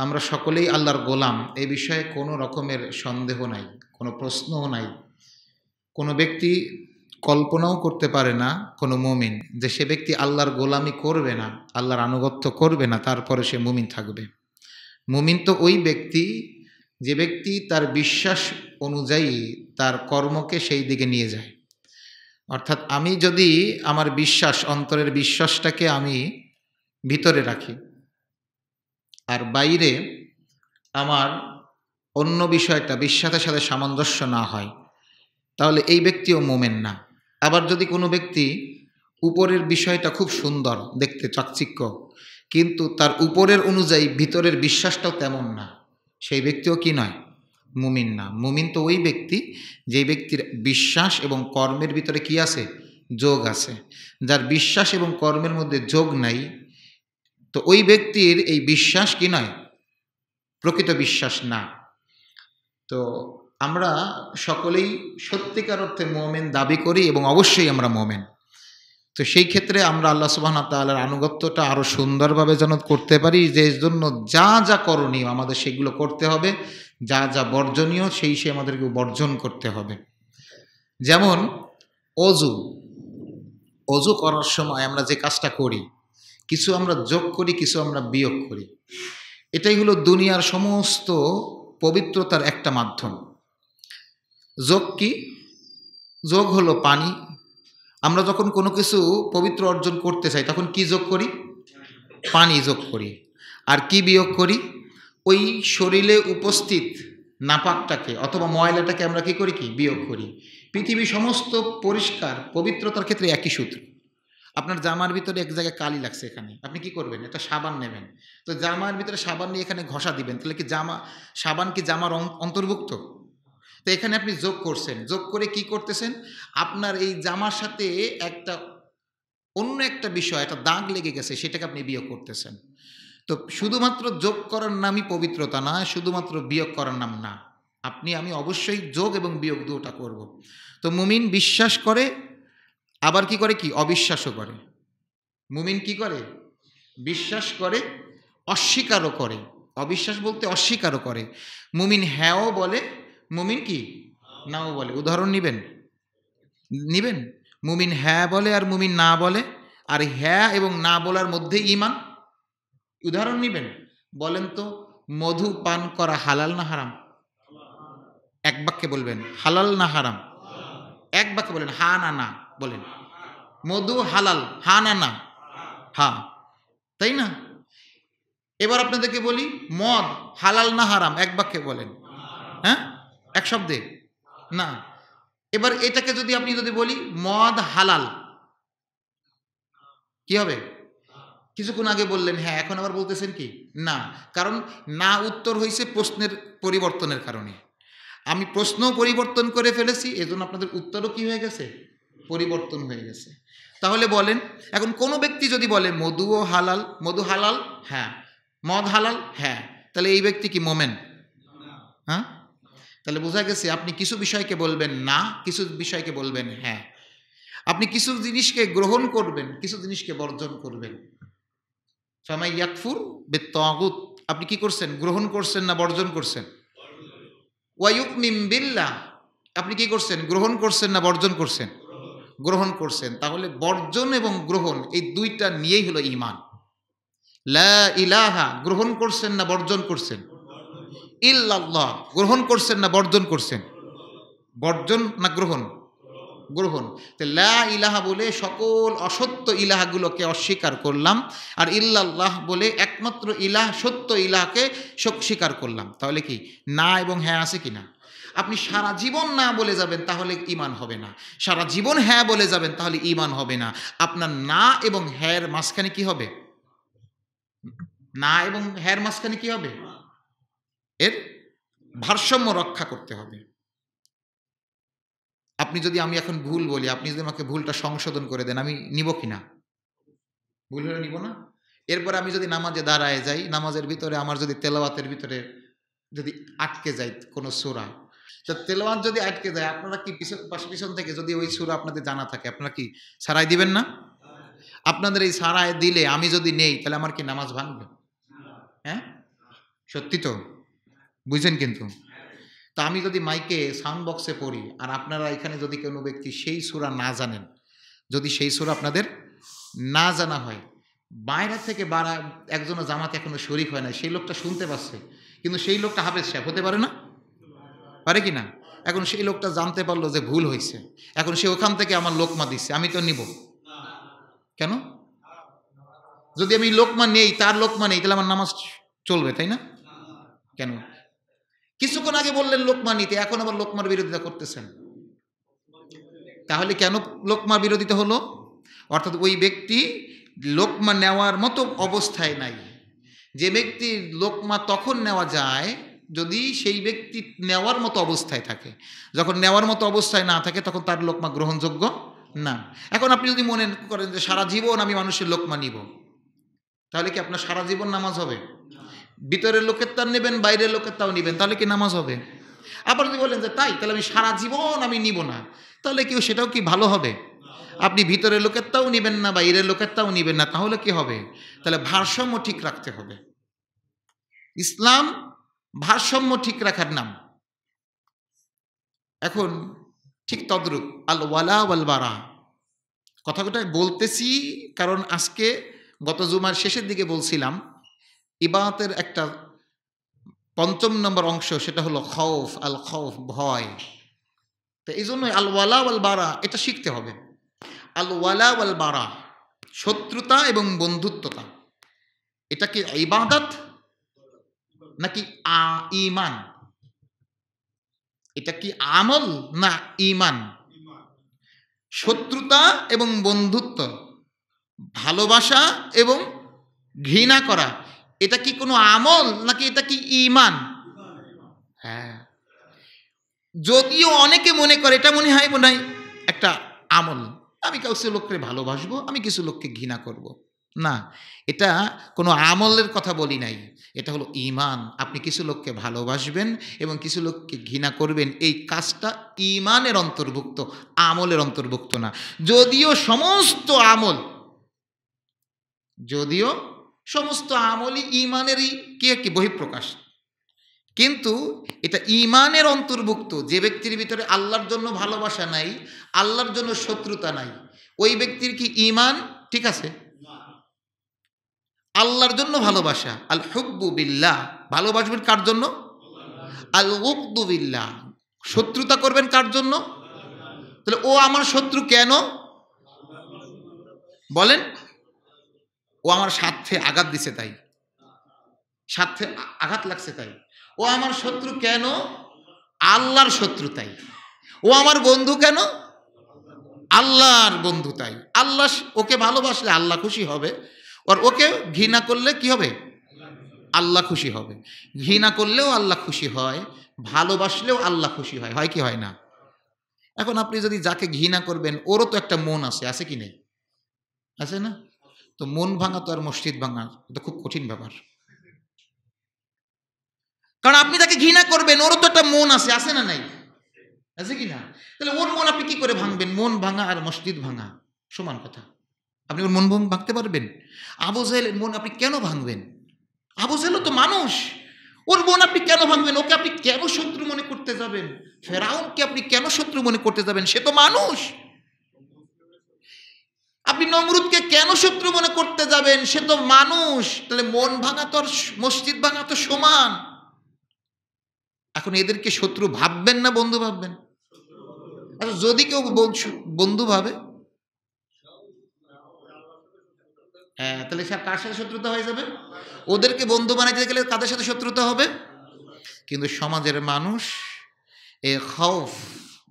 আমরা সকলেই আল্লাহর গোলাম। এ বিষয়ে কোনো রকমের সন্দেহ নাই, কোনো প্রশ্নও নাই। কোনো ব্যক্তি কল্পনাও করতে পারে না, কোনো মুমিন, যে সে ব্যক্তি আল্লাহর গোলামি করবে না, আল্লাহর আনুগত্য করবে না, তারপরে সে মুমিন থাকবে। মুমিন তো ওই ব্যক্তি, যে ব্যক্তি তার বিশ্বাস অনুযায়ী তার কর্মকে সেই দিকে নিয়ে যায়। অর্থাৎ আমি যদি আমার বিশ্বাস, অন্তরের বিশ্বাসটাকে আমি ভিতরে রাখি আর বাইরে আমার অন্য বিষয়টা বিশ্বাসের সাথে সামঞ্জস্য না হয়, তাহলে এই ব্যক্তিও মোমেন না। আবার যদি কোনো ব্যক্তি উপরের বিষয়টা খুব সুন্দর দেখতে চাকচিক্য, কিন্তু তার উপরের অনুযায়ী ভিতরের বিশ্বাসটাও তেমন না, সেই ব্যক্তিও কি নয়? মুমিন না। মুমিন তো ওই ব্যক্তি যেই ব্যক্তির বিশ্বাস এবং কর্মের ভিতরে কি আছে? যোগ আছে। যার বিশ্বাস এবং কর্মের মধ্যে যোগ নাই তো ওই ব্যক্তির এই বিশ্বাস কি নয়? প্রকৃত বিশ্বাস না। তো আমরা সকলেই সত্যিকার অর্থে মোমেন দাবি করি এবং অবশ্যই আমরা মোমেন। তো সেই ক্ষেত্রে আমরা আল্লাহ সুবাহ তাল্লার আনুগত্যটা আরও সুন্দরভাবে যেন করতে পারি যে জন্য যা যা করণীয় আমাদের সেগুলো করতে হবে, যা যা বর্জনীয় সেই সে আমাদেরকে বর্জন করতে হবে। যেমন অজু। অজু করার সময় আমরা যে কাজটা করি কিছু আমরা যোগ করি, কিছু আমরা বিয়োগ করি। এটাই হলো দুনিয়ার সমস্ত পবিত্রতার একটা মাধ্যম। যোগ কি? যোগ হলো পানি। আমরা যখন কোনো কিছু পবিত্র অর্জন করতে চাই, তখন কি যোগ করি? পানি যোগ করি। আর কি বিয়োগ করি? ওই শরীরে উপস্থিত নাপাকটাকে অথবা ময়লাটাকে আমরা কি করি কি? বিয়োগ করি। পৃথিবী সমস্ত পরিষ্কার, পবিত্রতার ক্ষেত্রে একই সূত্র। আপনার জামার ভিতরে এক জায়গায় কালি লাগছে এখানে। আপনি কি করবেন? এটা সাবান নেবেন। তো জামার ভিতরে সাবান নিয়ে এখানে ঘষা দিবেন। তাহলে কি জামা, সাবান কি জামার অন্তর্ভুক্ত? তো এখানে আপনি যোগ করছেন। যোগ করে কি করতেছেন? আপনার এই জামার সাথে একটা অন্য একটা বিষয়, একটা দাগ লেগে গেছে, সেটাকে আপনি বিয়োগ করতেছেন। তো শুধুমাত্র যোগ করার নামই পবিত্রতা না, শুধুমাত্র বিয়োগ করার নাম না। আপনি, আমি অবশ্যই যোগ এবং বিয়োগ দুটা করব। তো মুমিন বিশ্বাস করে আবার কি করে কি? অবিশ্বাসও করে। মুমিন কি করে? বিশ্বাস করে, অস্বীকারও করে। অবিশ্বাস বলতে অস্বীকারও করে। মুমিন হ্যাঁও বলে, মুমিন কি? নাও বলে। উদাহরণ নিবেন? নিবেন? মুমিন হ্যাঁ বলে আর মুমিন না বলে। আর হ্যাঁ এবং না বলার মধ্যে ইমান উদাহরণ নিবেন? বলেন তো, মধু পান করা হালাল না হারাম? এক বাক্যে বলবেন, হালাল না হারাম? এক বাক্যে বলেন, হা না না। বলেন। মধু হালাল, হা না না? হা। তাই না? এবার আপনাদেরকে বলি, মদ হালাল না হারাম? এক বাক্যে বলেন। হ্যাঁ? এক শব্দে? না। এবার এটাকে যদি আপনি যদি বলি, মদ হালাল, কি হবে? কিছুক্ষণ আগে বললেন হ্যাঁ এখন আবার বলতেছেন কি? না। কারণ না উত্তর হয়েছে প্রশ্নের পরিবর্তনের কারণে। আমি প্রশ্ন পরিবর্তন করে ফেলেছি, এজন্য আপনাদের উত্তরও কি হয়ে গেছে? পরিবর্তন হয়ে গেছে। তাহলে বলেন, এখন কোনো ব্যক্তি যদি বলে মধুও হালাল মধু হালাল হ্যাঁ। মদ হালাল হ্যাঁ। তাহলে এই ব্যক্তি কি মোমেন? হ্যাঁ? তাহলে বোঝা গেছে আপনি কিছু বিষয়কে বলবেন না, কিছু বিষয়কে বলবেন হ্যাঁ। আপনি কিছু জিনিসকে গ্রহণ করবেন, কিছু জিনিসকে বর্জন করবেন। ফামাই ইয়াকফুর বে আপনি কি করছেন? গ্রহণ করছেন না বর্জন করছেন? ওয়ায়ুক মিমবিল্লা আপনি কি করছেন? গ্রহণ করছেন না বর্জন করছেন? গ্রহণ করছেন, তাহলে বর্জন এবং গ্রহণ এই দুইটা নিয়েই হলো ইমান ইলাহা, গ্রহণ করছেন না বর্জন করছেন? ইল্লাল্লাহ, গ্রহণ করছেন না বর্জন করছেন? বর্জন না গ্রহণ? গ্রহণ। তো লা ইলাহা বলে সকল অসত্য ইলাহাগুলোকে অস্বীকার করলাম, আর ইল্লাল্লাহ বলে একমাত্র ইলাহ, সত্য ইলাহকে স্বীকার করলাম। তাহলে কি না এবং হ্যাঁ আছে কি না? আপনি সারা জীবন না বলে যাবেন, তাহলে ইমান হবে না। সারা জীবন হ্যাঁ বলে যাবেন, তাহলে ইমান হবে না। আপনার না এবং হ্যার মাঝখানে কি হবে? না এবং হ্যার মাঝখানে কি হবে? এর ভারসাম্য রক্ষা করতে হবে। আপনি যদি আমি এখন ভুল বলি, আপনি যদি আমাকে ভুলটা সংশোধন করে দেন, আমি নিব কি না ভুল হলে নিব না? এরপর আমি যদি নামাজে দাঁড়ায় যাই, নামাজের ভিতরে, আমার যদি তেলাওয়াতের ভিতরে যদি আটকে যায় কোনো সুরা তো যদি আটকে যায়, আপনারা কি পিছন পিছন থেকে যদি ওই সুরা আপনাদের জানা থাকে, আপনারা কি সারাই দিবেন না? আপনাদের এই সারায় দিলে আমি যদি নেই, তাহলে আমার কি নামাজ ভাঙবে? হ্যাঁ? সত্যি তো? বুঝছেন কিন্তু। তা আমি যদি মাইকে সাউন্ড বক্সে পড়ি, আর আপনারা এখানে যদি কোনো ব্যক্তি সেই সুরা না জানেন, যদি সেই সুরা আপনাদের না জানা হয়, বাইরে থেকে বাড়া একজনের জামাতে এখনও শরিক হয় না সেই লোকটা শুনতে পাচ্ছে কিন্তু সেই লোকটা হাফেজ সাহেব হতে পারে না? পারে কি না? এখন সেই লোকটা জানতে পারল যে ভুল হয়েছে। এখন সে ওখান থেকে আমার লোকমা দিচ্ছে আমি তো নিব। কেন? যদি আমি লোকমা নেই, তার লোকমা নেই, তাহলে আমার নামাজ চলবে, তাই না? কেন? কিছুক্ষণ আগে বললেন লোকমা নিতে, এখন আবার লোকমার বিরোধিতা করতেছেন। তাহলে কেন লোকমা বিরোধিতা হলো? অর্থাৎ ওই ব্যক্তি লোকমা নেওয়ার মতো অবস্থায় নাই। যে ব্যক্তির লোকমা তখন নেওয়া যায় যদি সেই ব্যক্তি নেওয়ার মতো অবস্থায় থাকে, যখন নেওয়ার মতো অবস্থায় না থাকে, তখন তার লোকমা গ্রহণযোগ্য না। এখন আপনি যদি মনে করেন যে সারা জীবন আমি মানুষের লোকমা নিব, তাহলে কি আপনার সারা জীবন নামাজ হবে? ভিতরের লোকের তার নেবেন, বাইরের লোকের তাও নেবেন, তাহলে কি নামাজ হবে? আবার যদি বলেন যে, তাই, তাহলে আমি সারা জীবন আমি নিব না তাহলে কেউ সেটাও কি ভালো হবে? আপনি ভিতরের লোকের তাও নেবেন না, বাইরের লোকের তাও নেবেন না, তাহলে কি হবে? তাহলে ভারসাম্য ঠিক রাখতে হবে। ইসলাম ভারসাম্য ঠিক রাখার নাম। এখন ঠিক তদ্রুপ, আল ওয়ালা ওয়াল বারা। কথাটা বলতেছি কারণ আজকে গত জুমার শেষের দিকে বলছিলাম ইবাতের একটা পঞ্চম নম্বর অংশ সেটা হলো খৌফ, আল খৌফ, ভয়। তো এই জন্যই আল ওয়ালা ওয়াল বারা, এটা শিখতে হবে। আল ওয়ালা ওয়াল বারা, শত্রুতা এবং বন্ধুত্বতা। এটা কি ইবাদত নাকি আ ইমান এটা কি আমল না ইমান শত্রুতা এবং বন্ধুত্ব, ভালোবাসা এবং ঘৃণা করা, এটা কি কোনো আমল নাকি এটা কি ইমান হ্যাঁ। যদিও অনেকে মনে করে, এটা মনে হয় মনে হয় একটা আমল। আমি কাউকে লোককে ভালোবাসবো, আমি কিছু লোককে ঘৃণা করব। না, এটা কোনো আমলের কথা বলি নাই। এটা হলো ইমান আপনি কিছু লোককে ভালোবাসবেন এবং কিছু লোককে ঘৃণা করবেন, এই কাজটা ইমানের অন্তর্ভুক্ত, আমলের অন্তর্ভুক্ত না। যদিও সমস্ত আমল, যদিও সমস্ত আমলই ইমানেরই কি কি বহিঃপ্রকাশ? কিন্তু এটা ইমানের অন্তর্ভুক্ত, যে ব্যক্তির ভিতরে আল্লাহর জন্য ভালোবাসা নাই, আল্লাহর জন্য শত্রুতা নাই, ওই ব্যক্তির কি ইমান ঠিক আছে। আল্লাহর জন্য ভালোবাসা। আল হুব্বু বিল্লাহ। ভালোবাসবেন কার জন্য? আল উকদু বিল্লাহ। শত্রুতা করবেন কার জন্য? তাহলে ও আমার শত্রু কেন? বলেন। ও আমার স্বার্থে আঘাত দিছে তাই। স্বার্থে আঘাত লাগছে তাই। ও আমার শত্রু কেন? আল্লাহর শত্রু তাই। ও আমার বন্ধু কেন? আল্লাহর বন্ধু তাই। আল্লাহ ওকে ভালোবাসলে আল্লাহ খুশি হবে। আর ওকে ঘৃণা করলে কি হবে? আল্লাহ খুশি হবে। ঘৃণা করলেও আল্লাহ খুশি হয়, ভালোবাসলেও আল্লাহ খুশি হয়। হয় কি হয় না? এখন আপনি যদি যাকে ঘৃণা করবেন, ওরও তো একটা মন আছে। আছে কি নেই? আছে না? তো মন ভাঙা তো আর মসজিদ ভাঙা, এটা খুব কঠিন ব্যাপার। কারণ আপনি তাকে ঘৃণা করবেন, ওরও তো একটা মন আছে। আছে না নাই? আছে কি না? তাহলে ওর মন আপনি কি করে ভাঙবেন? মন ভাঙা আর মসজিদ ভাঙা, সমান কথা। আপনি ওর মন ভাঙতে পারবেন। আবু জাহেলের মন আপনি কেন ভাঙবেন? আবু জাহেলও তো মানুষ। ওর মন আপনি কেন ভাঙবেন? ওকে আপনি কেন শত্রু মনে করতে যাবেন? ফেরাউনকে আপনি কেন শত্রু মনে করতে যাবেন? সে তো মানুষ। আপনি নমরুদকে কেন শত্রু মনে করতে যাবেন? সে তো মানুষ। তাহলে মন ভাঙা তো আর মসজিদ ভাঙা তো সমান। এখন এদেরকে শত্রু ভাববেন না বন্ধু ভাববেন? আচ্ছা যদি কেউ বন্ধু ভাবে হ্যাঁ তাহলে সে কার সাথে শত্রুতা হয়ে যাবে? ওদেরকে বন্ধু বানাইতে গেলে কাদের সাথে শত্রুতা হবে? কিন্তু সমাজের মানুষ এ খৌফ,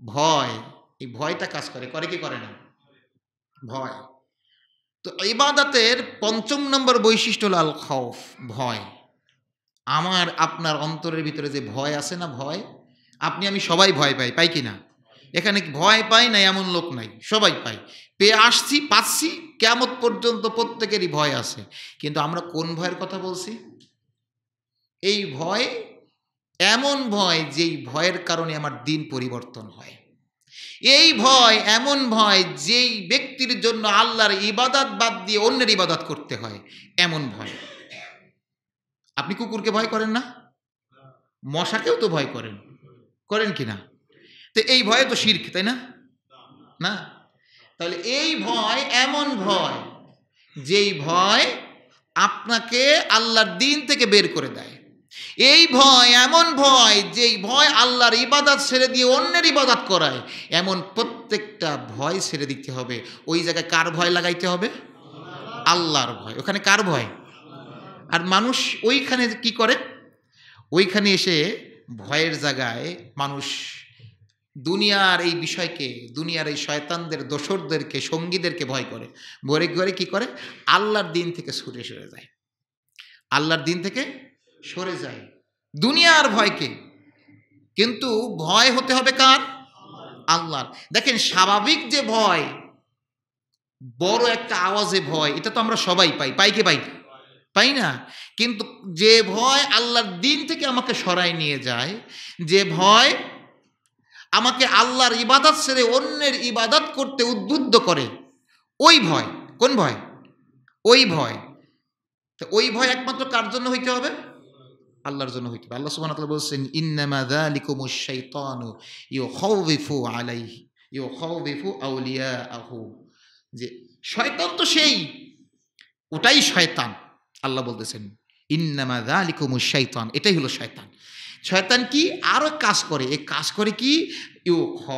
ভয়, এই ভয়টা কাজ করে। করে কি করে না? ভয়। তো ইবাদতের পঞ্চম নম্বর বৈশিষ্ট্য হল আল খৌফ, ভয়। আমার, আপনার অন্তরের ভিতরে যে ভয় আছে না ভয়, আপনি, আমি সবাই ভয় পাই পাই কি না? এখানে ভয় পাই না, এমন লোক নাই, সবাই পাই পেয়ে আসছি, পাচ্ছি, কেমত পর্যন্ত প্রত্যেকেরই ভয় আছে। কিন্তু আমরা কোন ভয়ের কথা বলছি? এই ভয়, এমন ভয় যেই ভয়ের কারণে আমার দিন পরিবর্তন হয়। এই ভয়, এমন ভয় যেই ব্যক্তির জন্য আল্লাহর ইবাদত বাদ দিয়ে অন্যের ইবাদত করতে হয়, এমন ভয়। আপনি কুকুরকে ভয় করেন না? মশাকেও তো ভয় করেন। করেন কি না? তো এই ভয়ে তো শির্ক, তাই না? না? তাহলে এই ভয় এমন ভয় যেই ভয় আপনাকে আল্লাহর দিন থেকে বের করে দেয়। এই ভয় এমন ভয় যেই ভয় আল্লাহর ইবাদত ছেড়ে দিয়ে অন্যের ইবাদত করায়। এমন প্রত্যেকটা ভয় ছেড়ে দিতে হবে। ওই জায়গায় কার ভয় লাগাইতে হবে? আল্লাহর ভয়। ওখানে কার ভয়? আর মানুষ ওইখানে কি করে? ওইখানে এসে ভয়ের জায়গায় মানুষ দুনিয়ার এই বিষয়কে, দুনিয়ার এই শয়তানদের দোসরদেরকে সঙ্গীদেরকে ভয় করে। ভরে ঘরে কি করে? আল্লাহর দিন থেকে সরে সরে যায়। আল্লাহর দিন থেকে সরে যায়। দুনিয়ার ভয়কে। কিন্তু ভয় হতে হবে কার? আল্লাহর। দেখেন, স্বাভাবিক যে ভয়, বড় একটা আওয়াজে ভয়, এটা তো আমরা সবাই পাই। পাই কে পাই পাই না। কিন্তু যে ভয় আল্লাহর দিন থেকে আমাকে সরাই নিয়ে যায়, যে ভয় আমাকে আল্লাহর ইবাদত ছেড়ে অন্যের ইবাদত করতে উদ্বুদ্ধ করে। ওই ভয়, কোন ভয়? ওই ভয়। তো ওই ভয় একমাত্র কার জন্য হইতে হবে? আল্লাহর জন্য হইতে হবে। আল্লাহ সুবহানাহু ওয়া তাআলা বলছেন, ইন্নামা যালিকুমুশ শাইতানু ইউখাউযিফু আলাইহি ইউখাউযিফু আউলিয়াআহু। যে শয়তান তো সেই, ওটাই শয়তান। আল্লাহ বলতেছেন, ইন্নামা যালিকুমুশ শাইতান এটাই হলো শয়তান। শয়তান কি আরও কাজ করে। এই কাজ করে কি? ইউ খ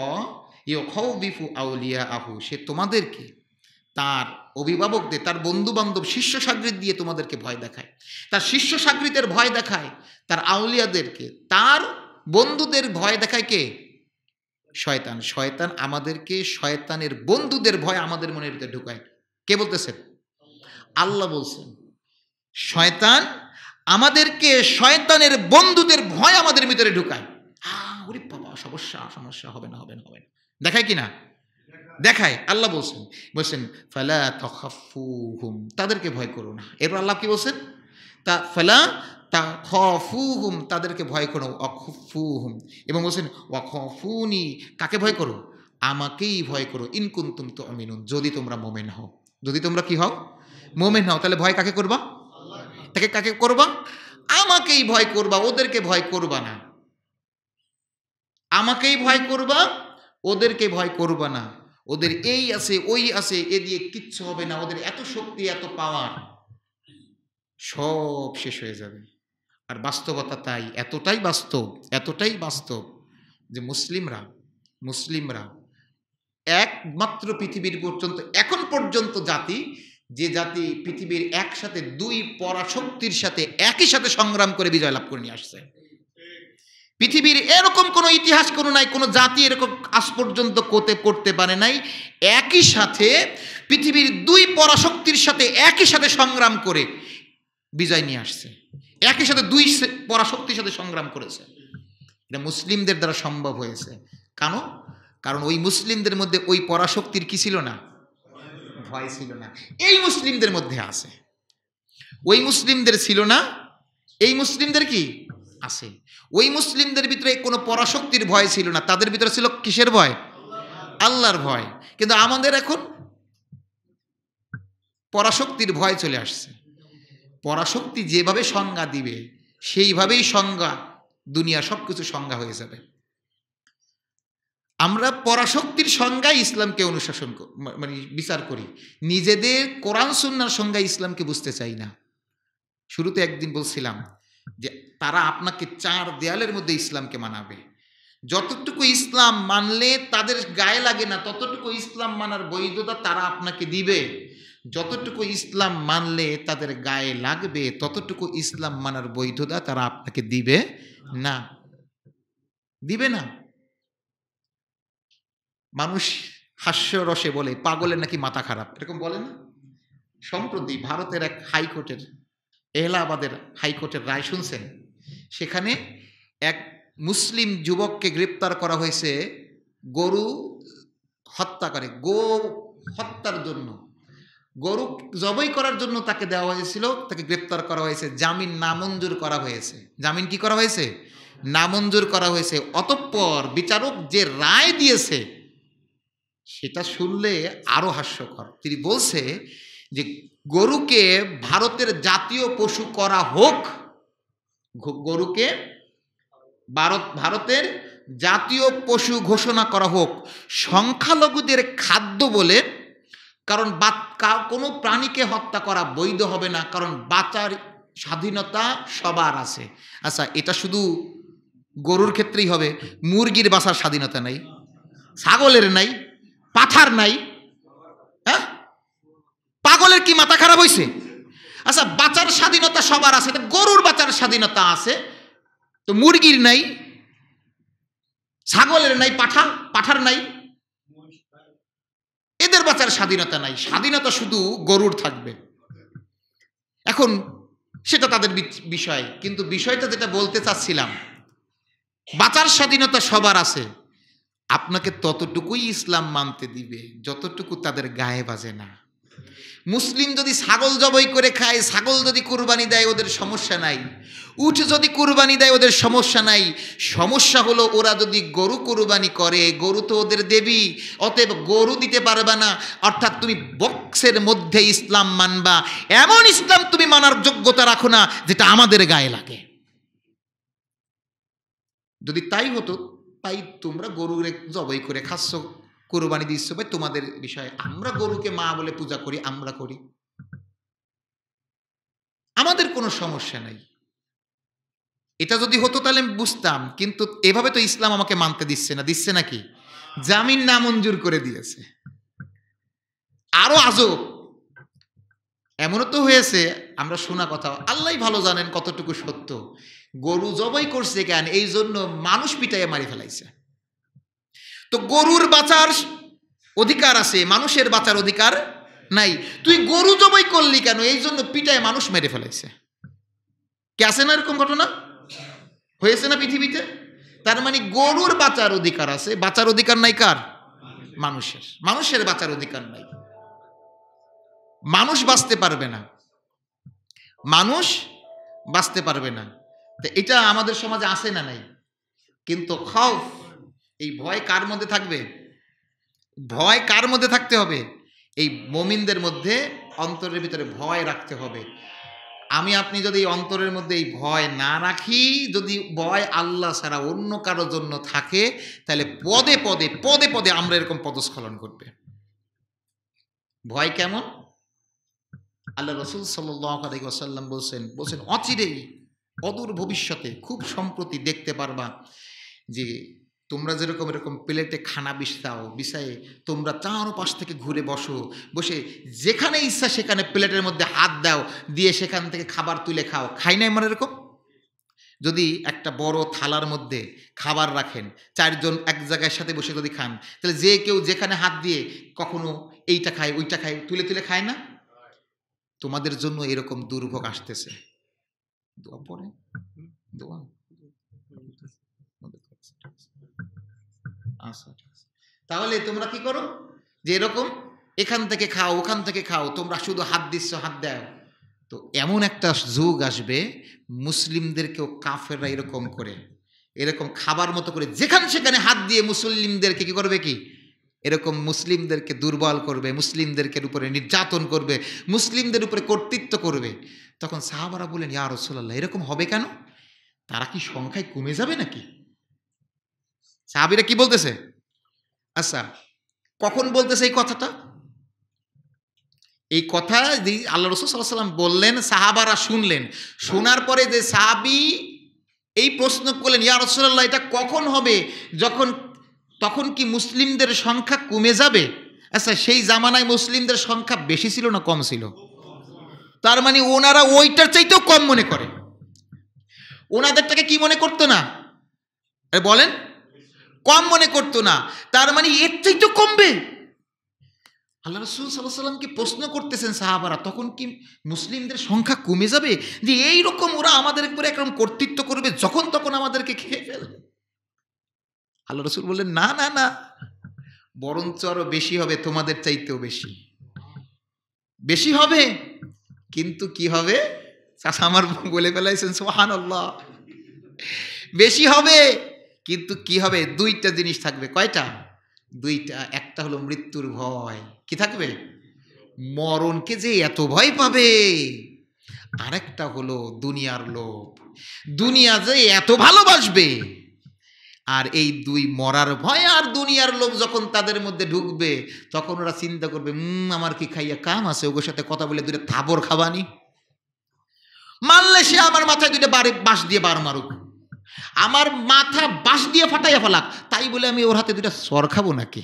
ইউ খ বিফু আউলিয়া আহু সে তোমাদেরকে, তার অভিভাবকদের, তার বন্ধু বান্ধব শিষ্য সাগরিত দিয়ে তোমাদেরকে ভয় দেখায়। তার শিষ্য সাগরিতের ভয় দেখায়, তার আউলিয়াদেরকে, তার বন্ধুদের ভয় দেখায় কে? শয়তান। শয়তান আমাদেরকে, শয়তানের বন্ধুদের ভয় আমাদের মনের ভিতরে ঢুকায়। কে বলতেছেন? আল্লাহ বলছেন, শয়তান আমাদেরকে শয়তানের বন্ধুদের ভয় আমাদের ভিতরে ঢুকায়। ওরে বাবা, সমস্যা সমস্যা, হবে না হবে না হবে না। দেখায় কি না? দেখায়, আল্লাহ বলছেন বলছেন, ফালা তখাফুহুম। তাদেরকে ভয় করো না। এরপর আল্লাহ কি বলছেন? তা, ফালা তা খফুহুম তাদেরকে ভয় করো, অখফুহুম। এবং বলছেন, অখফুনি। কাকে ভয় করো? আমাকেই ভয় করো। ইনকুন্তুম তো অমিনুন যদি তোমরা মোমেন হও। যদি তোমরা কি হও? মোমেন হও। তাহলে ভয় কাকে করবা? তাকে কাকে করবা? আমাকেই ভয় করবা, ওদেরকে ভয় করবা না। আমাকেই ভয় করবা, ওদেরকে ভয় করবা না। ওদের এই আছে, ওই আছে, এ দিয়ে কিচ্ছু হবে না। ওদের এত শক্তি, এত পাওয়ার সব শেষ হয়ে যাবে। আর বাস্তবতা তাই, এতটাই বাস্তব এতটাই বাস্তব যে মুসলিমরা মুসলিমরা একমাত্র পৃথিবীর পর্যন্ত, এখন পর্যন্ত জাতি যে জাতি পৃথিবীর একসাথে দুই পরাশক্তির সাথে একই সাথে সংগ্রাম করে বিজয় লাভ করে নিয়ে আসছে। পৃথিবীর এরকম কোনো ইতিহাস কোনো নাই, কোনো জাতি এরকম আজ পর্যন্ত কোতে করতে পারে নাই। একই সাথে পৃথিবীর দুই পরাশক্তির সাথে একই সাথে সংগ্রাম করে বিজয় নিয়ে আসছে। একই সাথে দুই পরাশক্তির সাথে সংগ্রাম করেছে। এটা মুসলিমদের দ্বারা সম্ভব হয়েছে। কেন? কারণ ওই মুসলিমদের মধ্যে ওই পরাশক্তির কি ছিল না? ভয় ছিল না। এই মুসলিমদের মধ্যে আছে। ওই মুসলিমদের ছিল না। এই মুসলিমদের কি? আছে। ওই মুসলিমদের ভিতরে কোনো পরাশক্তির ভয় ছিল না। তাদের ভিতরে ছিল কিসের ভয়? আল্লাহর ভয়। কিন্তু আমাদের এখন পরাশক্তির ভয় চলে আসছে। পরাশক্তি যেভাবে সংজ্ঞা দিবে, সেইভাবেই সংজ্ঞা দুনিয়া সব কিছু সংজ্ঞা হয়ে যাবে। আমরা পরাশক্তির সংজ্ঞায় ইসলামকে অনুশাসন মানে বিচার করি। নিজেদের কোরআন সুন্নার সংজ্ঞায় ইসলামকে বুঝতে চাই না। শুরুতে একদিন বলছিলাম যে তারা আপনাকে চার দেয়ালের মধ্যে ইসলামকে মানাবে। যতটুকু ইসলাম মানলে তাদের গায়ে লাগে না, ততটুকু ইসলাম মানার বৈধতা তারা আপনাকে দিবে। যতটুকু ইসলাম মানলে তাদের গায়ে লাগবে, ততটুকু ইসলাম মানার বৈধতা তারা আপনাকে দিবে না। দিবে না। মানুষ হাস্যরসে বলে, পাগলের নাকি মাথা খারাপ। এরকম বলে না? সম্প্রতি ভারতের এক হাইকোর্টের, এলাহাবাদের হাইকোর্টের রায় শুনছেন? সেখানে এক মুসলিম যুবককে গ্রেপ্তার করা হয়েছে গরু হত্যা করে, গো হত্যার জন্য। গরু জবই করার জন্য তাকে দেওয়া হয়েছিল, তাকে গ্রেপ্তার করা হয়েছে, জামিন নামঞ্জুর করা হয়েছে। জামিন কি করা হয়েছে? নামঞ্জুর করা হয়েছে। অতঃপর বিচারক যে রায় দিয়েছে সেটা শুনলে আরও হাস্যকর। তিনি বলছে যে, গরুকে ভারতের জাতীয় পশু করা হোক গরুকে ভারত, ভারতের জাতীয় পশু ঘোষণা করা হোক, সংখ্যালঘুদের খাদ্য বলে, কারণ কোনো প্রাণীকে হত্যা করা বৈধ হবে না, কারণ বাঁচার স্বাধীনতা সবার আছে। আচ্ছা এটা শুধু গরুর ক্ষেত্রেই হবে? মুরগির বাসার স্বাধীনতা নাই? ছাগলের নাই? পাঠার নাই হ্যাঁ? পাগলের কি মাথা খারাপ হয়েছে আচ্ছা বাঁচার স্বাধীনতা সবার আছে গরুর বাঁচার স্বাধীনতা আছে, তো মুরগির নাই, ছাগলের নাই, পাঠা পাঠার নাই, এদের বাঁচার স্বাধীনতা নাই, স্বাধীনতা শুধু গরুর থাকবে। এখন সেটা তাদের বিষয়, কিন্তু বিষয়টা যেটা বলতে চাচ্ছিলাম, বাঁচার স্বাধীনতা সবার আছে আপনাকে ততটুকুই ইসলাম মানতে দিবে, যতটুকু তাদের গায়ে বাজে না। মুসলিম যদি ছাগল জবাই করে খায়, ছাগল যদি কুরবানি দেয়, ওদের সমস্যা নাই। উঠ যদি কুরবানি দেয়, ওদের সমস্যা নাই। সমস্যা হলো ওরা যদি গরু কুরবানি করে, গরু তো ওদের দেবী, অতএব গরু দিতে পারবে না। অর্থাৎ তুমি বক্সের মধ্যে ইসলাম মানবা। এমন ইসলাম তুমি মানার যোগ্যতা রাখো না, যেটা আমাদের গায়ে লাগে। যদি তাই হতো তাই তোমরা গরু জবাই করে খাচ্ছ, কোরবানি দিচ্ছ ভাই, তোমাদের বিষয়। আমরা গরুকে মা বলে পূজা করি, আমরা করি। আমাদের কোনো সমস্যা নাই। এটা যদি হতো তাহলে বুঝতাম, কিন্তু এভাবে তো ইসলাম আমাকে মানতে দিচ্ছে না। দিচ্ছে নাকি? জামিন নামঞ্জুর করে দিয়েছে। আরও আজব। এমনও তো হয়েছে, আমরা শোনা কথা। আল্লাহ ভালো জানেন কতটুকু সত্য। গরু জবাই করছে কেন? এই জন্য মানুষ পিটাইয়ে মারি ফেলাইছে। তো গরুর বাঁচার অধিকার আছে, মানুষের বাঁচার অধিকার নাই। তুই গরু জবাই করলি কেন? এই জন্য পিটায় মানুষ মেরে ফেলাইছে। কে আছে না এরকম ঘটনা? হয়েছে না পৃথিবীতে? তার মানে গরুর বাঁচার অধিকার আছে। বাঁচার অধিকার নাই কার? মানুষের। মানুষের বাঁচার অধিকার নাই। মানুষ বাঁচতে পারবে না। মানুষ বাঁচতে পারবে না। এটা আমাদের সমাজে আসে না নাই? কিন্তু খৌফ, এই ভয় কার মধ্যে থাকবে? ভয় কার মধ্যে থাকতে হবে? এই মমিনদের মধ্যে অন্তরের ভিতরে ভয় রাখতে হবে। আমি, আপনি যদি এই অন্তরের মধ্যে এই ভয় না রাখি, যদি ভয় আল্লাহ ছাড়া অন্য কারোর জন্য থাকে, তাহলে পদে পদে পদে পদে আমরা এরকম পদস্খলন করবে। ভয় কেমন? আল্লাহ রসুল সাল্লাম বলছেন বলছেন, অচিরেই অদূর ভবিষ্যতে খুব সম্প্রতি দেখতে পারবা যে তোমরা যেরকম এরকম প্লেটে খানা বিছাও, বিছায়ে তোমরা চারো পাশ থেকে ঘুরে বসো, বসে যেখানে ইচ্ছা সেখানে প্লেটের মধ্যে হাত দাও, দিয়ে সেখান থেকে খাবার তুলে খাও। খাই নাই আমার এরকম? যদি একটা বড় থালার মধ্যে খাবার রাখেন, চারজন এক জায়গায় সাথে বসে যদি খান, তাহলে যে কেউ যেখানে হাত দিয়ে কখনো এইটা খায়, ওইটা খায়, তুলে তুলে খায় না? তোমাদের জন্য এরকম দুর্ভোগ আসতেছে। তাহলে তোমরা কি করো? যে এরকম, এখান থেকে খাও, ওখান থেকে খাও, তোমরা শুধু হাত দিচ্ছ, হাত দেও। তো এমন একটা যুগ আসবে, মুসলিমদেরকেও কাফেররা এরকম করে, এরকম খাবার মতো করে, যেখানে সেখানে হাত দিয়ে মুসলিমদেরকে কি করবে কি? এরকম মুসলিমদেরকে দুর্বল করবে, মুসলিমদেরকে উপরে নির্যাতন করবে, মুসলিমদের উপরে কর্তৃত্ব করবে। তখন সাহাবারা বলেন ইয়া রসোল্লাহ এরকম হবে কেন? তারা কি সংখ্যায় কমে যাবে নাকি? সাহাবিরা কি বলতেছে? আচ্ছা কখন বলতেছে এই কথাটা? এই কথা আল্লাহ রসুল সাল্লাহ সাল্লাম বললেন, সাহাবারা শুনলেন। শোনার পরে যে সাহাবি এই প্রশ্ন করলেন, ইয়া রসুল্লাহ এটা কখন হবে? যখন তখন কি মুসলিমদের সংখ্যা কমে যাবে? আচ্ছা সেই জামানায় মুসলিমদের সংখ্যা বেশি ছিল না কম ছিল? তার মানে ওনারা ওইটার চাইতেও কম মনে করে। ওনাদেরটাকে কি মনে করতো না? বলেন। কম মনে করতো না। তার মানে এর চাইতেও কমবে। আল্লাহ রসুল সাল্লাহ সাল্লামকে প্রশ্ন করতেছেন সাহাবারা, তখন কি মুসলিমদের সংখ্যা কমে যাবে? যে এইরকম ওরা আমাদের উপরে একরকম কর্তৃত্ব করবে, যখন তখন আমাদেরকে খেয়ে ফেলবে। আল্লাহ রসুল বললেন, না না না। বরঞ্চ আরও বেশি হবে, তোমাদের চাইতেও বেশি। বেশি হবে, কিন্তু কি হবে? চাষা আমার বলে ফেলাইছেন সোহান আল্লাহ বেশি হবে, কিন্তু কি হবে? দুইটা জিনিস থাকবে। কয়টা? দুইটা। একটা হলো মৃত্যুর ভয়। কি থাকবে? মরণকে যে এত ভয় পাবে। আরেকটা হলো দুনিয়ার লোভ। দুনিয়া যে এত ভালোবাসবে। আর এই দুই মরার ভয় আর দুনিয়ার লোক যখন তাদের মধ্যে ঢুকবে, তখন ওরা চিন্তা করবে, উম, আমার কি খাইয়া কাম আছে? ওগোর সাথে কথা বলে দুটো থাবর খাবানি? মারলে সে আমার মাথায় দুইটা বাড়ি বাঁশ দিয়ে বার মারুক। আমার মাথা বাঁশ দিয়ে ফাটাইয়া ফেলাক, তাই বলে আমি ওর হাতে দুটা সর খাব নাকি?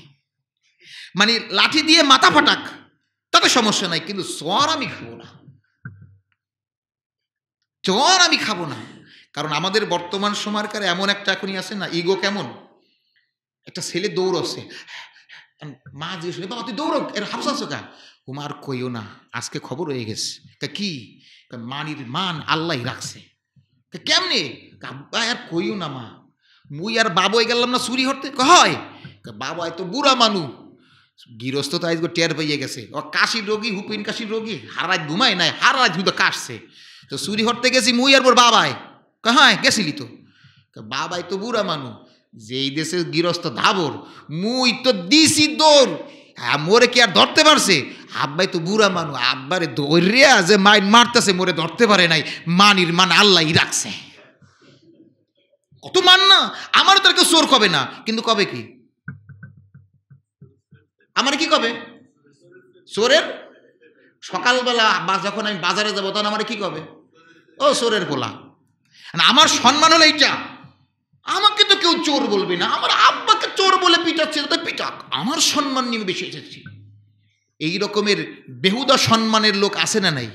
মানে লাঠি দিয়ে মাথা ফাটাক, তাতে সমস্যা নাই, কিন্তু সর আমি খাব না। চর আমি খাব না। কারণ আমাদের বর্তমান সময়কার এমন একটা এখনই আছে না ইগো কেমন? একটা ছেলে দৌড়ছে। মা জিজ্ঞেস বাবা, তুই দৌড়ো, এর হাফসাস কা উমার কইও না, আজকে খবর হয়ে গেছে। তা কি? তা মানির মান আল্লাহ রাখছে। তা কেমনে? তা আব্বা আর কইও না মা। মুই আর বাবুই গেলাম না চুরি হরতে? হয়? তা বাবা এত বুড়া মানু। গৃহস্থ তো আজকে টের পাইয়ে গেছে। ও কাশির রোগী, হুপিন কাশির রোগী হারাজ ঘুমায় নাই হারাজ শুধু কাশছে। তো চুরি হরতে গেছি মুই আর বাবাই ক, হ্যাঁ গেছিলি তো বাবাই তো বুড়া মানু যেই দেশে গৃহস্থ ধাবর মুই তো দিছি দৌড় মোরে কি আর ধরতে পারছে আব্বাই তো বুড়া মানু আব্বারে দৌড়িয়া যে মাইন মারতেছে মোরে ধরতে পারে নাই মানির মান আল্লাহই রাখছে কত মান না আমার তো আর কেউ চোর কবে না কিন্তু কবে কি আমার কি কবে চোরের সকালবেলা বা যখন আমি বাজারে যাব তখন আমার কি কবে ও চোরের পোলা। আমার সম্মান হলো এইটা। আমাকে তো কেউ চোর বলবে না। আমার আব্বাকে চোর বলে পিটাচ্ছে তো পিটাক। আমার সম্মান নিয়ে বেশি এসেছি। এই রকমের বেহুদা সম্মানের লোক আসে না নাই?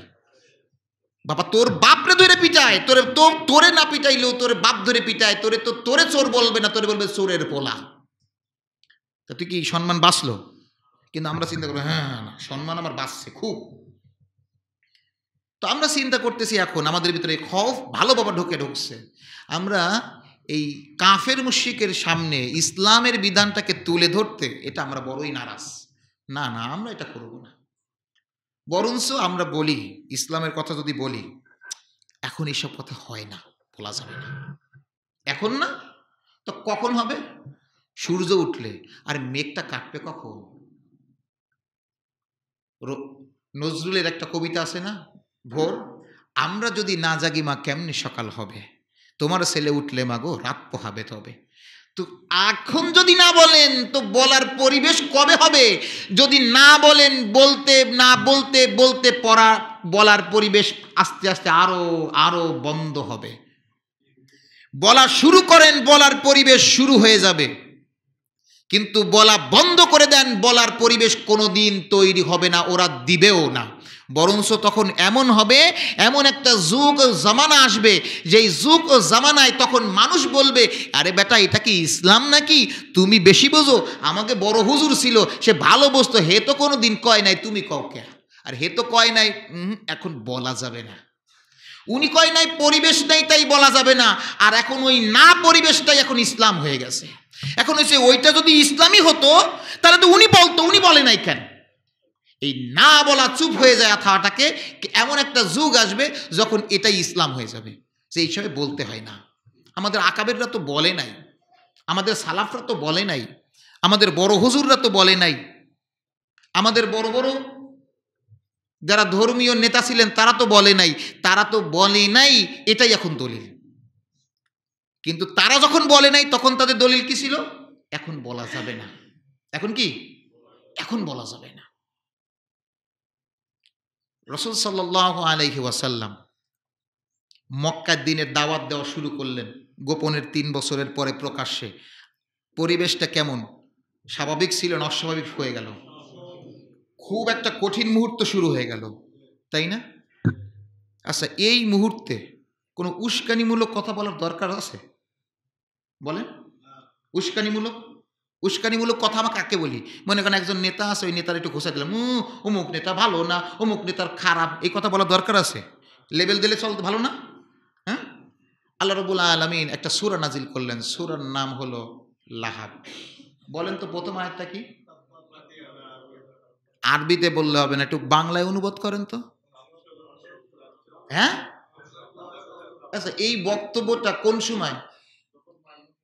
বাবা, তোর বাপরে ধরে পিটায়। তোরে তো তোরে না পিটাইলেও তোরে বাপ ধরে পিটায়। তোরে তো, তোরে চোর বলবে না, তোরে বলবে চোরের পোলা। তা তুই কি সম্মান বাঁচলো? কিন্তু আমরা চিন্তা করব হ্যাঁ সম্মান আমার বাঁচছে, খুব। তো আমরা চিন্তা করতেছি এখন আমাদের ভিতরে খফ ভালোভাবে ঢুকে ঢুকছে। আমরা এই কাফের মুশিকের সামনে ইসলামের বিধানটাকে তুলে ধরতে এটা আমরা বড়ই নারাজ। না না, আমরা এটা করব না। বরঞ্চ আমরা বলি, ইসলামের কথা যদি বলি, এখন এইসব কথা হয় না, বলা যাবে না। এখন না? তো কখন হবে? সূর্য উঠলে। আর মেঘটা কাটবে কখন? নজরুলের একটা কবিতা আছে না? ভোর, আমরা যদি না জাগি, মা, কেমনি সকাল হবে? তোমার ছেলে উঠলে মাগো রাত পোহাবে তবে। তো এখন যদি না বলেন, তো বলার পরিবেশ কবে হবে? যদি না বলেন, বলতে, না বলতে বলতে পড়া, বলার পরিবেশ আস্তে আস্তে আরও আরও বন্ধ হবে। বলা শুরু করেন, বলার পরিবেশ শুরু হয়ে যাবে। কিন্তু বলা বন্ধ করে দেন, বলার পরিবেশ কোনো দিন তৈরি হবে না, ওরা দিবেও না। বরঞ্চ তখন এমন হবে, এমন একটা যুগ ও জামানা আসবে, যেই যুগ ও জামানায় তখন মানুষ বলবে, আরে বেটা, এটা কি ইসলাম নাকি? তুমি বেশি বোঝো, আমাকে বড় হুজুর ছিল, সে ভালো বসতো হে তো কোনো দিন কয় নাই, তুমি কও কে? আর হে তো কয় নাই এখন বলা যাবে না। উনি কয় নাই, পরিবেশ নেই, তাই বলা যাবে না। আর এখন ওই না পরিবেশটাই এখন ইসলাম হয়ে গেছে। এখন হচ্ছে ওইটা যদি ইসলামই হতো, তাহলে তো উনি বলতো, উনি বলে নাই কেন? এই না বলা চুপ হয়ে যায় আথাটাকে এমন একটা যুগ আসবে যখন এটাই ইসলাম হয়ে যাবে। যে হিসাবে বলতে হয় না। আমাদের আকাবেররা তো বলে নাই। আমাদের সালাফরা তো বলে নাই। আমাদের বড় হুজুররা তো বলে নাই। আমাদের বড় বড় যারা ধর্মীয় নেতা ছিলেন, তারা তো বলে নাই। তারা তো বলে নাই, এটাই এখন দলিল। কিন্তু তারা যখন বলে নাই, তখন তাদের দলিল কি ছিল? এখন বলা যাবে না। এখন কি? এখন বলা যাবে না। রসুল সাল্লাহ আলহি ওয়াসাল্লাম মক্কার দিনের দাওয়াত দেওয়া শুরু করলেন। গোপনের তিন বছরের পরে প্রকাশ্যে। পরিবেশটা কেমন? স্বাভাবিক ছিল না অস্বাভাবিক হয়ে গেল? খুব একটা কঠিন মুহূর্ত শুরু হয়ে গেল, তাই না? আচ্ছা এই মুহূর্তে কোনো উস্কানিমূলক কথা বলার দরকার আছে? বলেন। উস্কানিমূলক উস্কানিমূলক কথা আমাকে কাকে বলি? মনে করেন একজন নেতা আছে ওই নেতার একটু ঘোষা দিলাম "উম, অমুক নেতা ভালো না অমুক নেতার খারাপ। এই কথা বলার দরকার আছে? লেভেল দিলে চলতে ভালো না? হ্যাঁ? আল্লাহ রবুল আলমিন একটা সুরা নাজিল করলেন সুরার নাম হলো লাহাব। বলেন তো প্রথম আয়াতটা কি? আরবিতে বললে হবে না একটু বাংলায় অনুবাদ করেন তো। হ্যাঁ? আচ্ছা এই বক্তব্যটা কোন সময়?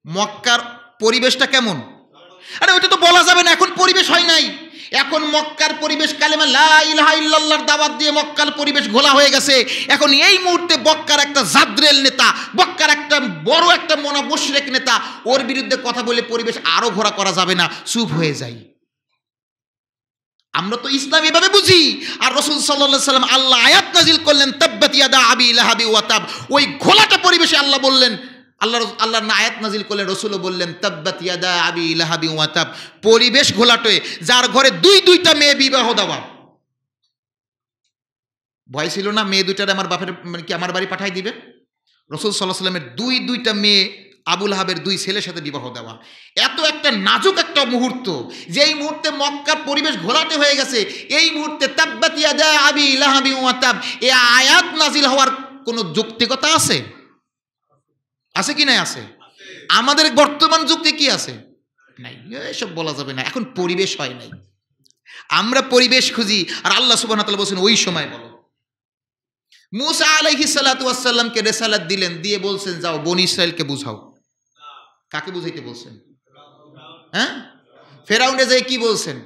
মক্কার পরিবেশটা কেমন? আরে ওইটা তো বলা যাবে না, এখন পরিবেশ হয় নাই। এখন মক্কার পরিবেশ কালেমা লা দাওয়াত দিয়ে মক্কার পরিবেশ ঘোলা হয়ে গেছে। এখন এই মুহূর্তে বক্কার একটা জাদ্রেল নেতা, বক্কার একটা বড় একটা মোনা নেতা, ওর বিরুদ্ধে কথা বলে পরিবেশ আরও ঘোরা করা যাবে না, চুপ হয়ে যায় আমরা তো ইসলাম এভাবে বুঝি। আর রসুল সাল্লাহ সাল্লাম আল্লাহ আয়াত নাজিল করলেন, তাব্বাত ইয়াদা আবি লাহাবি ওয়াতাব ওই ঘোলাটা পরিবেশে আল্লাহ বললেন আল্লাহ আল্লাহর না আয়াত নাজিল করলেন রসুলও বললেন, তাব্বাত ইয়াদা আবি লাহাবি ওয়াতাব পরিবেশ ঘোলাটে, যার ঘরে দুই দুইটা মেয়ে বিবাহ দেওয়া। ভয় ছিল না মেয়ে দুইটার আমার বাপের মানে কি আমার বাড়ি পাঠাই দিবে? রসুল সাল্লাহ সাল্লামের দুই দুইটা মেয়ে আবুল হাবের দুই ছেলের সাথে বিবাহ দেওয়া। এত একটা নাজুক একটা মুহূর্ত, যে এই মুহূর্তে মক্কার পরিবেশ ঘোলাটে হয়ে গেছে, এই মুহূর্তে তাব্বাতিয়া দেয় আবি ইলাহাবি ওয়াতাব এ আয়াত নাজিল হওয়ার কোনো যৌক্তিকতা আছে? আছে কি নাই আছে? আমাদের বর্তমান যুক্তি কি আছে? নাই, এসব বলা যাবে না। এখন পরিবেশ হয় নাই। আমরা পরিবেশ খুঁজি, আর আল্লাহ সুবাহ বলছেন, ওই সময় বলো। মুসা আলাইহি সাল্লাতামকে রেসালাত দিলেন, দিয়ে বলছেন, যাও, বনি ইসরায়েলকে বুঝাও। কাকে বুঝাইতে বলছেন? হ্যাঁ? ফেরাউনে যাই কি বলছেন?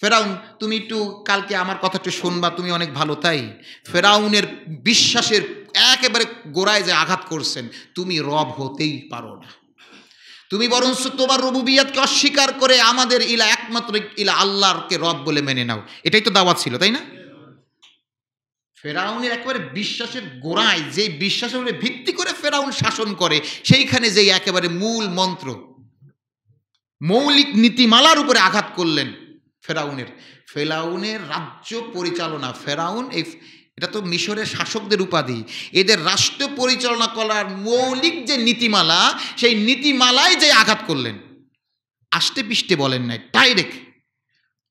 ফেরাউন, তুমি একটু কালকে আমার কথাটা শুনবা, তুমি অনেক ভালো, তাই? ফেরাউনের বিশ্বাসের একেবারে গোড়ায় যে আঘাত করছেন, তুমি রব হতেই পারো না। তুমি বরঞ্চ তোমার রবুবিয়াতকে অস্বীকার করে আমাদের ইলা একমাত্র ইলা আল্লাহকে রব বলে মেনে নাও। এটাই তো দাওয়াত ছিল, তাই না? ফেরাউনের একেবারে বিশ্বাসের গোড়ায়, যে বিশ্বাসের ভিত্তি করে ফেরাউন শাসন করে, সেইখানে যেই একেবারে মূল মন্ত্র, মৌলিক নীতিমালার উপরে আঘাত করলেন ফেরাউনের। ফেরাউনের রাজ্য পরিচালনা, ফেরাউন এই এটা তো মিশরের শাসকদের উপাধি। এদের রাষ্ট্র পরিচালনা করার মৌলিক যে নীতিমালা, সেই নীতিমালায় যে আঘাত করলেন, আষ্টে পিষ্টে বলেন নাই ডাইরেক্ট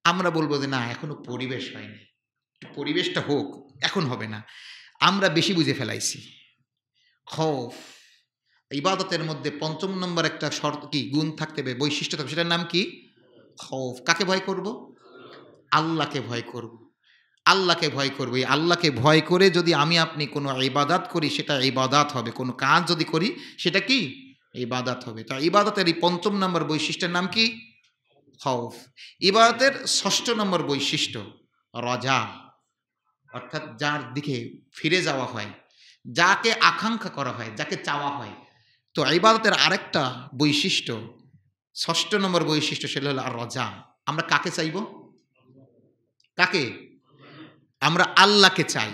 আমরা বলব যে না, এখনও পরিবেশ হয়নি। পরিবেশটা হোক, এখন হবে না। আমরা বেশি বুঝে ফেলাইছি। খফ। ইবাদতের মধ্যে পঞ্চম নম্বর একটা শর্ত কি? গুণ থাকতে হবে, বৈশিষ্ট্য থাকবে, সেটার নাম কি? খফ। কাকে ভয় করব? আল্লাহকে ভয় করব। আল্লাহকে ভয় করব। এই আল্লাহকে ভয় করে যদি আমি আপনি কোনো ইবাদাত করি, সেটা ইবাদাত হবে। কোনো কাজ যদি করি, সেটা কি? ইবাদাত হবে। তা ইবাদতের এই পঞ্চম নম্বর বৈশিষ্ট্যের নাম কি? খৌফ। ইবাদতের ষষ্ঠ নম্বর বৈশিষ্ট্য, রজা। অর্থাৎ যার দিকে ফিরে যাওয়া হয়, যাকে আকাঙ্ক্ষা করা হয়, যাকে চাওয়া হয়। তো ইবাদতের আরেকটা বৈশিষ্ট্য, ষষ্ঠ নম্বর বৈশিষ্ট্য সেটা হলো আর রজা আমরা কাকে চাইব? কাকে? আমরা আল্লাহকে চাই।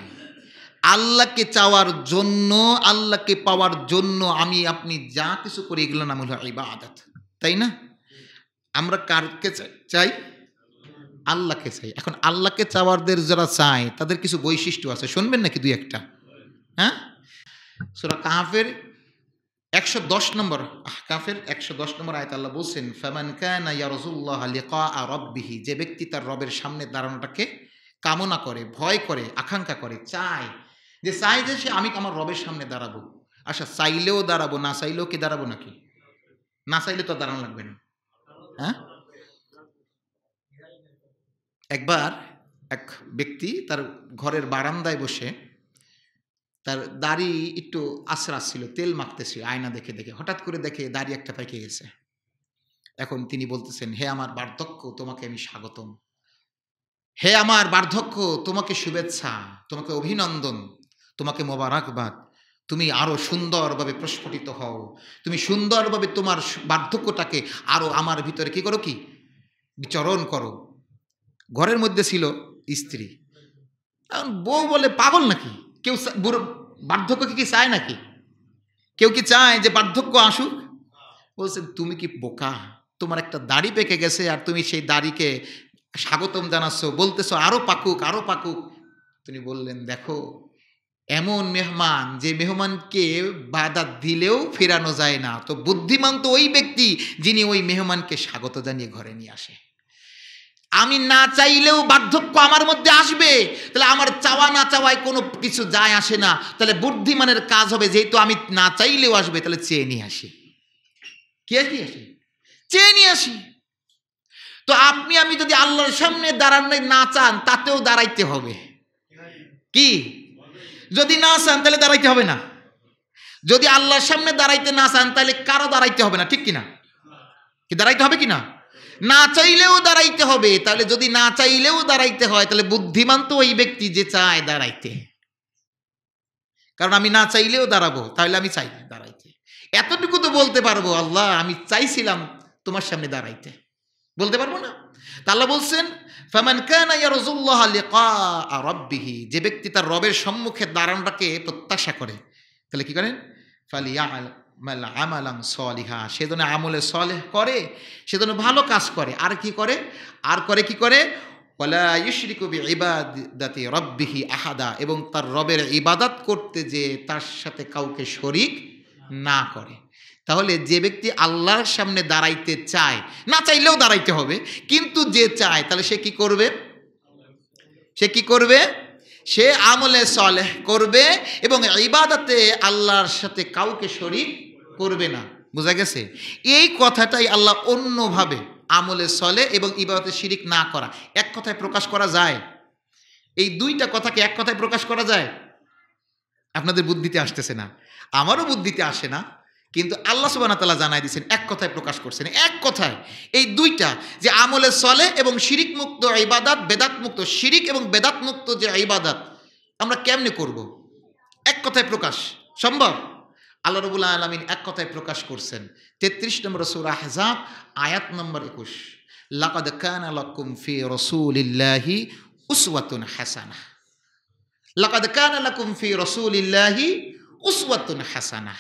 আল্লাহকে চাওয়ার জন্য, আল্লাহকে পাওয়ার জন্য আমি, আপনি যা কিছু করি এগুলো নাম হলো আদাত তাই না? আমরা কারকে চাই? আল্লাহকে চাই। এখন আল্লাহকে চাওয়ারদের যারা চায়, তাদের কিছু বৈশিষ্ট্য আছে। শুনবেন নাকি দুই একটা? হ্যাঁ? সোরা কাহাফের একশো দশ নম্বর কাফের একশো দশ নম্বর আয়ত আল্লাহ বলছেন, ফেমান কানা ইয়ারজুল্লাহ লিকা রব্বিহি যে ব্যক্তি তার রবের সামনে দাঁড়ানোটাকে কামনা করে, ভয় করে, আকাঙ্ক্ষা করে চায় যে চাই যে সে আমি আমার রবের সামনে দাঁড়াবো। আচ্ছা চাইলেও দাঁড়াবো, না চাইলেও কি দাঁড়াবো নাকি? না চাইলে তো দাঁড়ানো লাগবে না। হ্যাঁ? একবার এক ব্যক্তি তার ঘরের বারান্দায় বসে তার দাড়ি একটু আশ্রা ছিল, তেল মাখতেছিল, আয়না দেখে দেখে। হঠাৎ করে দেখে দাড়ি একটা পেকে গেছে। এখন তিনি বলতেছেন, হে আমার বার্ধক্য, তোমাকে আমি স্বাগতম। হে আমার বার্ধক্য, তোমাকে শুভেচ্ছা, তোমাকে অভিনন্দন, তোমাকে মোবারকবাদ। তুমি আরও সুন্দরভাবে প্রস্ফুটিত হও। তুমি সুন্দরভাবে তোমার বার্ধক্যটাকে আরও আমার ভিতরে কি করো কি? বিচরণ করো। ঘরের মধ্যে ছিল স্ত্রী। এখন বউ বলে পাগল নাকি? কেউ বুড়ো, বার্ধক্যকে কি চায় নাকি? কেউ কি চায় যে বার্ধক্য আসুক? বলছেন তুমি কি বোকা? তোমার একটা দাড়ি পেকে গেছে আর তুমি সেই দাড়িকে স্বাগতম জানাচ্ছ, বলতেছ আরও পাকুক আরও পাকুক। তিনি বললেন, দেখো, এমন মেহমান, যে মেহমানকে বাধা দিলেও ফেরানো যায় না। তো বুদ্ধিমান তো ওই ব্যক্তি, যিনি ওই মেহমানকে স্বাগত জানিয়ে ঘরে নিয়ে আসে। আমি না চাইলেও বার্ধক্য আমার মধ্যে আসবে। তাহলে আমার চাওয়া না চাওয়ায় কোনো কিছু যায় আসে না। তাহলে বুদ্ধিমানের কাজ হবে, যেহেতু আমি না চাইলেও আসবে, তাহলে চেয়ে নিয়ে আসি। কে কি আসি? চেয়ে নিয়ে আসি। তো আপনি, আমি যদি আল্লাহর সামনে দাঁড়ানো না চান, তাতেও দাঁড়াইতে হবে। কি? যদি না চান, তাহলে দাঁড়াইতে হবে না। যদি আল্লাহর সামনে দাঁড়াইতে না চান, তাহলে কারও দাঁড়াইতে হবে না, ঠিক কিনা? কি, দাঁড়াইতে হবে কি না না চাইলেও দাঁড়াইতে হবে, তাহলে যদি না চাইলেও দাঁড়াইতে হয়, তাহলে বুদ্ধিমান তো ওই ব্যক্তি যে চায় দাঁড়াইতে। কারণ আমি না চাইলেও দাঁড়াবো, তাহলে আমি চাই দাঁড়াইতে। এতটুকু তো বলতে পারব, আল্লাহ, আমি চাইছিলাম তোমার সামনে দাঁড়াইতে। বলতে পারব না। তা আল্লাহ বলছেন, ফামান কানা যে ব্যক্তি তার রবের সম্মুখে দাঁড়ানোটাকে প্রত্যাশা করে, তাহলে কি করেন? আমালান সলিহা সে আমলে সলেহ করে, সে যেন ভালো কাজ করে। আর কি করে? আর করে কি করে? রাব্বিহি আহাদা এবং তার রবের ইবাদত করতে যে তার সাথে কাউকে শরিক না করে। তাহলে যে ব্যক্তি আল্লাহর সামনে দাঁড়াইতে চায়, না চাইলেও দাঁড়াইতে হবে, কিন্তু যে চায়, তাহলে সে কি করবে? সে কি করবে? সে আমলে সলেহ করবে এবং ইবাদতে আল্লাহর সাথে কাউকে শরিক করবে না। বোঝা গেছে? এই কথাটাই আল্লাহ অন্যভাবে আমলে সলে এবং ইবাদতে শিরিক না করা। এক কথায় প্রকাশ করা যায়? এই দুইটা কথাকে এক কথায় প্রকাশ করা যায়? আপনাদের বুদ্ধিতে আসতেছে না। আমারও বুদ্ধিতে আসে না। কিন্তু আল্লাহ সুবাহ তালা জানাই দিয়েছেন, এক কথায় প্রকাশ করছেন। এক কথায়, এই দুইটা, যে আমলে চলে এবং শিরিক মুক্ত ইবাদাত বেদাত মুক্ত শিরিক এবং বেদাত মুক্ত যে ইবাদাত, আমরা কেমনে করব? এক কথায় প্রকাশ, সম্ভব? আল্লাহ রবুল্লা আলমিন এক কথায় প্রকাশ করছেন, তেত্রিশ নম্বর সুরা হেজাব আয়াত নম্বর একুশ। লাকাদ কানা লাকুম ফি রসুলিল্লাহি উসওয়াতুন হাসানা। লাকাদ কানা লাকুম ফি রসুলিল্লাহি উসওয়াতুন হাসানা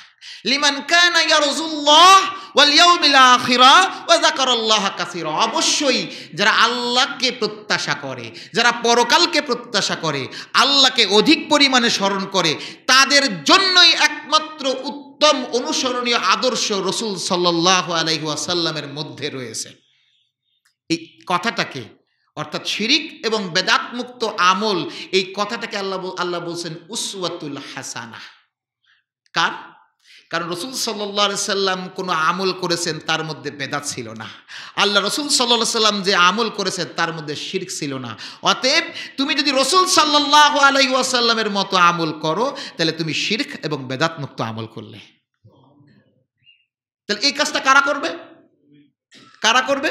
লিমান কানা ইয়ারজুল্লাহ ওয়াল ইয়াউমিল আখিরা ওয়া যাকারাল্লাহ কাসীরা। অবশ্যই যারা আল্লাহকে প্রত্যাশা করে, যারা পরকালকে প্রত্যাশা করে, আল্লাহকে অধিক পরিমাণে স্মরণ করে, তাদের জন্যই একমাত্র উত্তম অনুসরণীয় আদর্শ রসুল সাল্লাহ আলাইহি ওয়াসাল্লামের মধ্যে রয়েছে। এই কথাটাকে, অর্থাৎ শিরিক এবং বেদাতমুক্ত আমল, এই কথাটাকে আল্লাহ আল্লাহ বলছেন উসওয়াতুল হাসানা কার? কারণ রসুল সাল্লাহ সাল্লাম কোনো আমল করেছেন, তার মধ্যে বেদাত ছিল না। আল্লাহ রসুল সাল্লাহ সাল্লাম যে আমল করেছেন, তার মধ্যে শির্ক ছিল না। অতএব তুমি যদি রসুল সাল্লাহ আলাই ওয়াসাল্লামের মতো আমল করো, তাহলে তুমি শির্ক এবং বেদাত মুক্ত আমল করলে। তাহলে এই কাজটা কারা করবে? কারা করবে?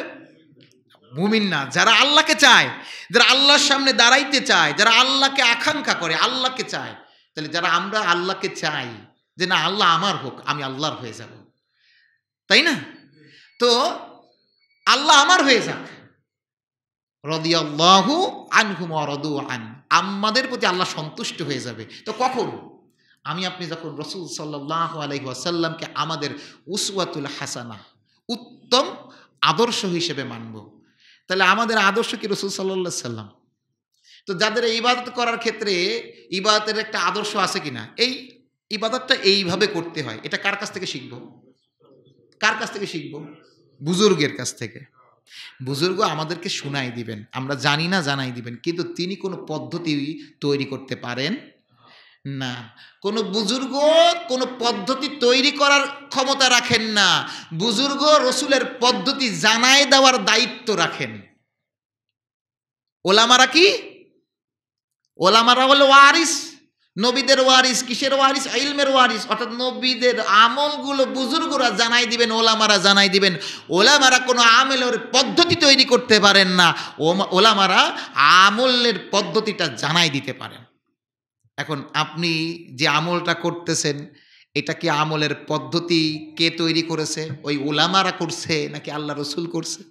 মুমিন না। যারা আল্লাহকে চায়, যারা আল্লাহর সামনে দাঁড়াইতে চায়, যারা আল্লাহকে আকাঙ্ক্ষা করে, আল্লাহকে চায়, তাহলে যারা আমরা আল্লাহকে চাই যে না, আল্লাহ আমার হোক, আমি আল্লাহর হয়ে যাব। তাই না? তো আল্লাহ আমার হয়ে যাক। রদিয়াল্লাহু আনহুম রদু আন। আমাদের প্রতি আল্লাহ সন্তুষ্ট হয়ে যাবে। তো কখন? আমি, আপনি যখন রসুল সাল্লাহ আলহি আমাদের উসওয়াতুল হাসানা, উত্তম আদর্শ হিসেবে মানব, তাহলে আমাদের আদর্শ কি রসুল সাল্লাহ সাল্লাম তো যাদের ইবাদত করার ক্ষেত্রে ইবাদতের একটা আদর্শ আছে কিনা? এই ইবাদতটা এইভাবে করতে হয়। এটা কার কাছ থেকে শিখব? কার কাছ থেকে শিখব? বুজুর্গের কাছ থেকে। বুজুর্গ আমাদেরকে শুনাই দিবেন। আমরা জানি না, জানাই দিবেন। কিন্তু তিনি কোনো পদ্ধতি তৈরি করতে পারেন না। কোনো বুজুর্গ কোনো পদ্ধতি তৈরি করার ক্ষমতা রাখেন না। বুজুর্গ রসুলের পদ্ধতি জানায় দেওয়ার দায়িত্ব রাখেন। ওলামারা কি? ওলামারা হলো ওয়ারিস। নবীদের ওয়ারিস, কিসের ওয়ারিস? ইলমের ওয়ারিস। অর্থাৎ নবীদের আমলগুলো বুজুর্গরা জানাই দিবেন, ওলামারা জানাই দিবেন। ওলামারা কোনো আমলের পদ্ধতি তৈরি করতে পারেন না। ওলামারা আমলের পদ্ধতিটা জানাই দিতে পারেন। এখন আপনি যে আমলটা করতেছেন, এটা কি আমলের পদ্ধতি কে তৈরি করেছে? ওই ওলামারা করছে নাকি আল্লাহ রসুল করছে?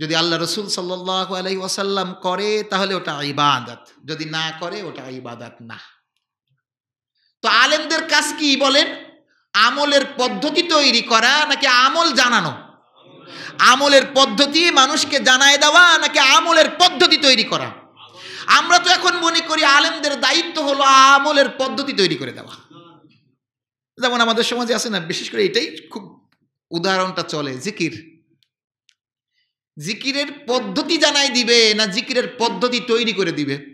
যদি আল্লাহ রসুল সাল্লাহ আলাই ওয়াসাল্লাম করে, তাহলে ওটা ইবাদত। যদি না করে, ওটা ইবাদত না। তো আলেমদের কাজ কি বলেন? আমলের পদ্ধতি তৈরি করা নাকি আমল জানানো? আমলের পদ্ধতি মানুষকে জানায় দেওয়া নাকি আমলের পদ্ধতি তৈরি করা? আমরা তো এখন মনে করি আলেমদের দায়িত্ব হলো আমলের পদ্ধতি তৈরি করে দেওয়া। যেমন আমাদের সমাজে আছে না, বিশেষ করে এটাই খুব উদাহরণটা চলে, জিকির। জিকিরের পদ্ধতি জানাই দিবে না জিকিরের পদ্ধতি তৈরি করে দিবে?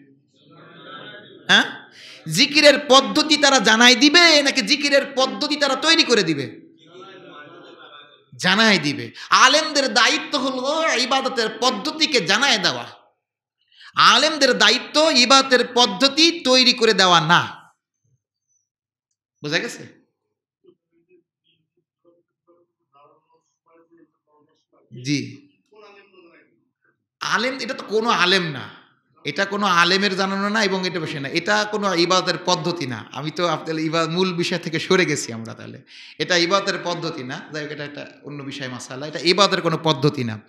হ্যাঁ? জিকিরের পদ্ধতি তারা জানাই দিবে নাকি জিকিরের পদ্ধতি তারা তৈরি করে দিবে? জানাই দিবে। আলেমদের দায়িত্ব হলো ইবাদতের পদ্ধতিকে জানাই দেওয়া। আলেমদের দায়িত্ব ইবাদতের পদ্ধতি তৈরি করে দেওয়া না। বোঝা গেছে? জি। আলেম, এটা তো কোনো আলেম না। এটা কোনো আলেমের জানানো না এবং এটা বিষয় না। এটা কোনো ইবাদতের পদ্ধতি না। আমি তো আপনার ইবা মূল বিষয় থেকে সরে গেছি আমরা তাহলে। এটা ইবাদতের পদ্ধতি না। যাই হোক, এটা একটা অন্য বিষয়, মাসালা। এটা ইবাদতের কোনো পদ্ধতি না।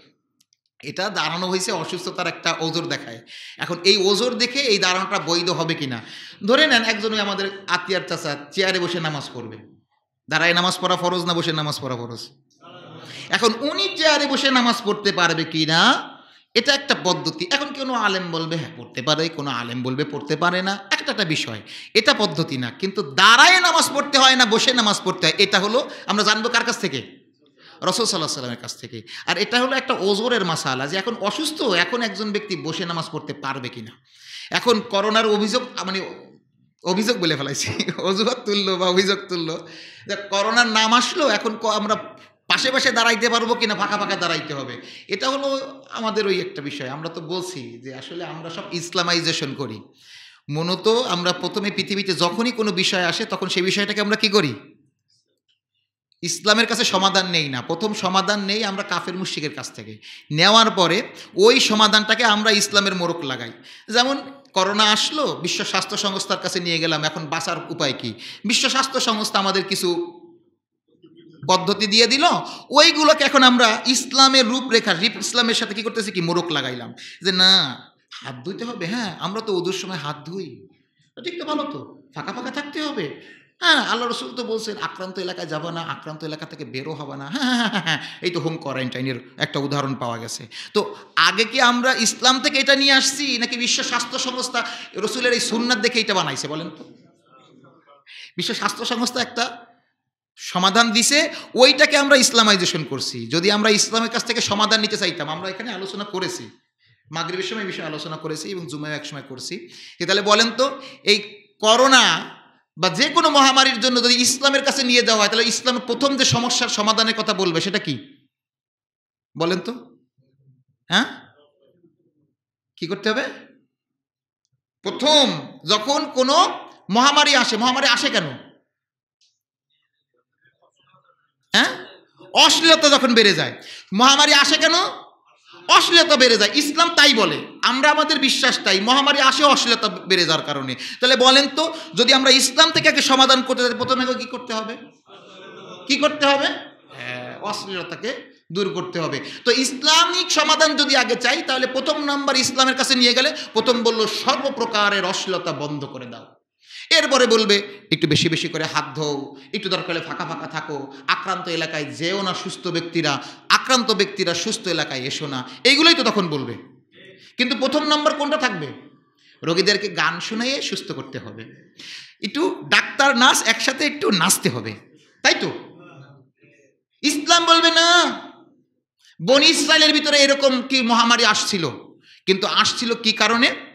এটা দাঁড়ানো হয়েছে, অসুস্থতার একটা ওজোর দেখায়। এখন এই ওজোর দেখে এই দাঁড়ানোটা বৈধ হবে কিনা? ধরে নেন, একজন আমাদের আত্মীয়ার চাচা চেয়ারে বসে নামাজ পড়বে। দাঁড়ায় নামাজ পড়া ফরজ না বসে নামাজ পড়া ফরজ? এখন উনি চেয়ারে বসে নামাজ পড়তে পারবে কি না এটা একটা পদ্ধতি। এখন কোনো আলেম বলবে হ্যাঁ পড়তে পারে, কোনো আলেম বলবে, পড়তে পারে না। একটা একটা বিষয়। এটা পদ্ধতি না। কিন্তু দাঁড়ায় নামাজ পড়তে হয় না, বসে নামাজ পড়তে হয়, এটা হলো, আমরা জানব কার কাছ থেকে? রসুল সাল্লাহ সাল্লামের কাছ থেকে। আর এটা হলো একটা ওজোরের মাসালা যে এখন অসুস্থ, এখন একজন ব্যক্তি বসে নামাজ পড়তে পারবে কিনা? এখন করোনার অভিযোগ মানে অভিযোগ বলে ফেলাইছি, অজুহাত তুললো বা অভিযোগ তুললো, যে করোনার নাম আসলো, এখন আমরা পাশে পাশে দাঁড়াইতে পারব কিনা, ফাঁকা ফাঁকা দাঁড়াইতে হবে। এটা হলো আমাদের ওই একটা বিষয়। আমরা তো বলছি যে আসলে আমরা সব ইসলামাইজেশন করি। মূলত আমরা প্রথমে পৃথিবীতে যখনই কোনো বিষয় আসে, তখন সেই বিষয়টাকে আমরা কি করি? ইসলামের কাছে সমাধান নেই না। প্রথম সমাধান নেই আমরা কাফের মুশিকের কাছ থেকে। নেওয়ার পরে ওই সমাধানটাকে আমরা ইসলামের মোড়ক লাগাই। যেমন করোনা আসলো, বিশ্ব স্বাস্থ্য সংস্থার কাছে নিয়ে গেলাম, এখন বাঁচার উপায় কি? বিশ্ব স্বাস্থ্য সংস্থা আমাদের কিছু পদ্ধতি দিয়ে দিল। ওইগুলোকে এখন আমরা ইসলামের রূপরেখা, রিপ ইসলামের সাথে কি করতেছি কি? মোরক লাগাইলাম। যে না, হাত ধুইতে হবে হ্যাঁ আমরা তো ওদের সময় হাত ধুই। ঠিক তো ভালো তো, ফাঁকা ফাঁকা থাকতে হবে। হ্যাঁ আল্লাহ রসুল তো বলছেন, আক্রান্ত এলাকায় যাব না, আক্রান্ত এলাকা থেকে বেরো হবে না। হ্যাঁ হ্যাঁ হ্যাঁ হ্যাঁ এই তো হোম কোয়ারেন্টাইনের একটা উদাহরণ পাওয়া গেছে। তো আগে কি আমরা ইসলাম থেকে এটা নিয়ে আসছি, নাকি বিশ্ব স্বাস্থ্য সংস্থা, রসুলের এই সুন্নাত দেখে এটা বানাইছে, বলেন তো? বিশ্ব স্বাস্থ্য সংস্থা একটা সমাধান দিছে, ওইটাকে আমরা ইসলামাইজেশন করছি। যদি আমরা ইসলামের কাছ থেকে সমাধান নিতে চাইতাম, আমরা এখানে আলোচনা করেছি। মাগরিবের সময় বিষয়ে আলোচনা করেছি এবং জুমায় এক সময় করছি। তাহলে বলেন তো, এই করোনা বা যে কোনো মহামারীর জন্য যদি ইসলামের কাছে নিয়ে যাওয়া হয়, তাহলে ইসলামের প্রথম যে সমস্যার সমাধানের কথা বলবে, সেটা কি? বলেন তো। হ্যাঁ? কি করতে হবে? প্রথম, যখন কোনো মহামারী আসে মহামারী আসে কেন? হ্যাঁ? অশ্লীলতা যখন বেড়ে যায় মহামারী আসে কেন? অশ্লীলতা বেড়ে যায়। ইসলাম তাই বলে আমরা আমাদের বিশ্বাস তাই মহামারী আসে অশ্লীলতা বেড়ে যাওয়ার কারণে। তাহলে বলেন তো যদি আমরা ইসলাম থেকে আগে সমাধান করতে চাই প্রথমে কি করতে হবে? কি করতে হবে? হ্যাঁ, অশ্লীলতাকে দূর করতে হবে। তো ইসলামিক সমাধান যদি আগে চাই তাহলে প্রথম নাম্বার ইসলামের কাছে নিয়ে গেলে প্রথম বলল সর্বপ্রকারের অশ্লীলতা বন্ধ করে দাও। এরপরে বলবে, একটু বেশি বেশি করে হাত ধোও, একটু দরকার হলে ফাঁকা ফাঁকা থাকো, আক্রান্ত এলাকায় যেও না সুস্থ ব্যক্তিরা, আক্রান্ত ব্যক্তিরা সুস্থ এলাকায় এসো না। এইগুলোই তো তখন বলবে। কিন্তু প্রথম নম্বর কোনটা থাকবে? রোগীদেরকে গান শুনিয়ে সুস্থ করতে হবে। একটু ডাক্তার, নার্স একসাথে একটু নাচতে হবে, তাই তো? ইসলাম বলবে, না, বনি ইসরায়েলের ভিতরে এরকম কি মহামারী আসছিল? কিন্তু আসছিল কি কারণে?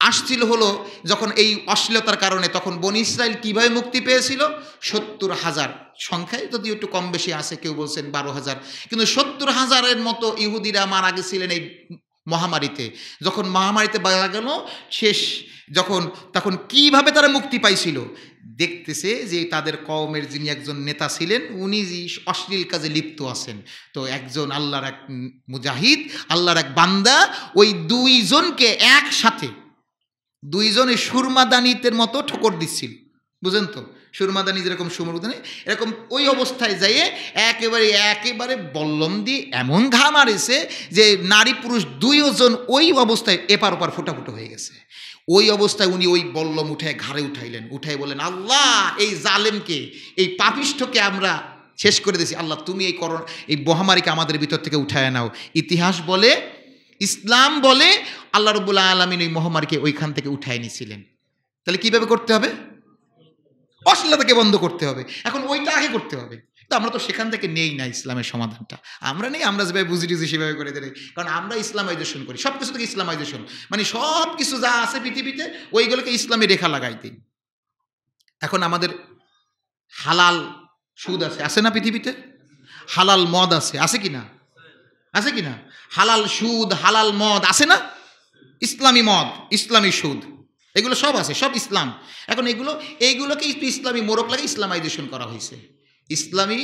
আসছিল হলো যখন এই অশ্লীলতার কারণে, তখন বনি ইসরায়েল কীভাবে মুক্তি পেয়েছিল? সত্তর হাজার সংখ্যায়, যদিও একটু কম বেশি আছে, কেউ বলছেন বারো হাজার। কিন্তু সত্তর হাজারের মতো ইহুদিরা মারা গেছিলেন এই মহামারীতে। যখন মহামারীতে মারা গেল, শেষ যখন, তখন কীভাবে তারা মুক্তি পাইছিল? দেখতেছে যে তাদের কওমের যিনি একজন নেতা ছিলেন, উনি যে অশ্লীল কাজে লিপ্ত আছেন। তো একজন আল্লাহর এক মুজাহিদ, আল্লাহর এক বান্দা, ওই দুইজনকে একসাথে দুইজনে সুরমাদানিতের মতো ঠোকর দিচ্ছিল বুঝেন তো? সুরমাদানি যেরকম সুমরুদানি এরকম ওই অবস্থায় যাইয়ে একেবারে একেবারে বল্লম দিয়ে এমন ঘা মারেছে যে নারী পুরুষ দুইজন ওই অবস্থায় এপার ওপার ফোটাফুটো হয়ে গেছে। ওই অবস্থায় উনি ওই বল্লম উঠে ঘাড়ে উঠাইলেন উঠাই বলেন আল্লাহ, এই জালেমকে, এই পাপিষ্ঠকে আমরা শেষ করে দিয়েছি। আল্লাহ, তুমি এই করোনা, এই মহামারীকে আমাদের ভিতর থেকে উঠায় নাও। ইতিহাস বলে ইসলাম বলে আল্লাহ রবুল্লা আলমিন ওই মহামারীকে ওইখান থেকে উঠায় নিয়েছিলেন তাহলে কীভাবে করতে হবে? অশ্লীলতাকে বন্ধ করতে হবে। এখন ওইটা আগে করতে হবে। তো আমরা তো সেখান থেকে নেই না ইসলামের সমাধানটা। আমরা নেই, আমরা যেভাবে বুঝি টুঝি সেভাবে করে দেয় কারণ আমরা ইসলামাইজেশন করি সব কিছু থেকে ইসলামাইজেশন। মানে সব কিছু যা আছে পৃথিবীতে, ওইগুলোকে ইসলামে রেখা লাগাই দিই। এখন আমাদের হালাল সুদ আছে আছে না পৃথিবীতে? হালাল মদ আছে আছে কি না? আছে কি না হালাল সুদ, হালাল মদ, আছে না? ইসলামী মদ, ইসলামী সুদ। এগুলো সব আছে, সব ইসলাম। এখন এগুলো, এইগুলোকে ইসলামী মোরক লাগে ইসলামাইজেশন করা হয়েছে। ইসলামী,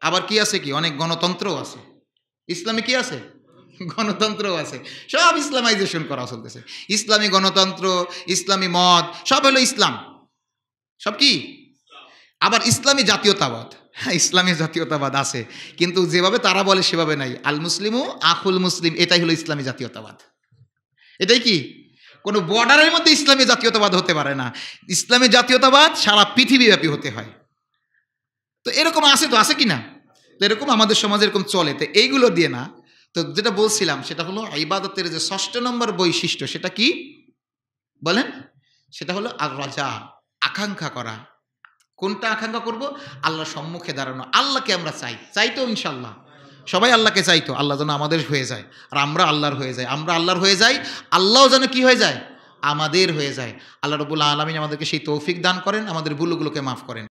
আবার কি আছে কি? অনেক গণতন্ত্রও আছে। ইসলামে কি আছে? গণতন্ত্রও আছে। সব ইসলামাইজেশন করা চলতেছে। ইসলামী গণতন্ত্র, ইসলামী মত সব হলো ইসলাম। সব কি? আবার ইসলামী জাতীয়তাবাদ। ইসলামী জাতীয়তাবাদ আছে। কিন্তু যেভাবে তারা বলে সেভাবে নাই। আল মুসলিমও আখুল মুসলিম, এটাই হলো ইসলামী জাতীয়তাবাদ। এটাই কি? কোনো বর্ডারের মধ্যে ইসলামী জাতীয়তাবাদ হতে পারে না। ইসলামী জাতীয়তাবাদ সারা পৃথিবীব্যাপী হতে হয়। তো এরকম আছে তো, আছে কি না তো এরকম আমাদের সমাজে এরকম চলে। তো এইগুলো দিয়ে না, তো যেটা বলছিলাম, সেটা হলো ইবাদতের যে ষষ্ঠ নম্বর বৈশিষ্ট্য, সেটা কি? বলেন। সেটা হলো আর রাজা আকাঙ্ক্ষা করা। কোনটা আকাঙ্ক্ষা করব? আল্লাহ সম্মুখে দাঁড়ানো। আল্লাহকে আমরা চাই। চাইতো ইনশাল্লাহ সবাই আল্লাহকে চাইতো আল্লাহ যেন আমাদের হয়ে যায়। আর আমরা আল্লাহর হয়ে যাই। আমরা আল্লাহর হয়ে যাই, আল্লাহও যেন কি হয়ে যায়? আমাদের হয়ে যায়। আল্লাহ রবুল্লা আলমিন আমাদেরকে সেই তৌফিক দান করেন, আমাদের ভুলগুলোকে মাফ করেন।